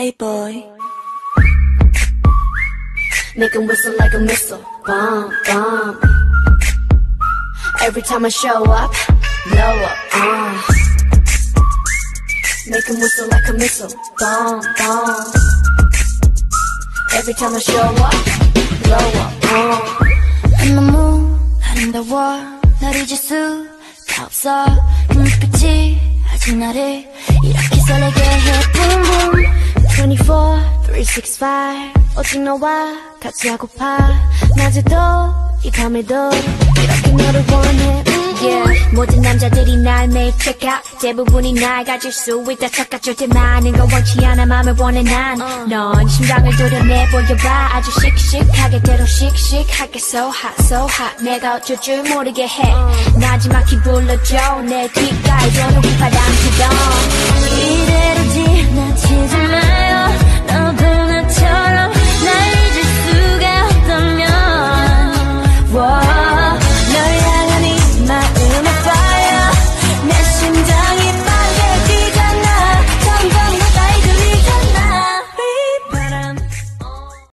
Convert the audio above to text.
Hey boy. Make him whistle like a missile. Bomb, bomb. Every time I show up, blow up. Uh. Make him whistle like a missile. Bomb, bomb. Every time I show up, blow up. Uh. 너무 아름다워 널 잊을 수가 없어 눈빛이 아직 나를 이렇게 설레게 해 Boom boom 24, 365 오직 너와 같이 하고파. 낮에도 이 밤에도 이렇게 너를 원해. Yeah, 모든 남자들이 날 매일 check out. 대부분이 날 가질 수 있다 착각줄 때 많은 걸 원치 않아. 맘을 원해 난넌 심장을 도려내 보여봐. 아주 씩씩하게 대로 씩씩하게 so hot so hot. 내가 어쩔 줄 모르게 해. 마지막히 불러줘. 내 귓가에 도는 휘바람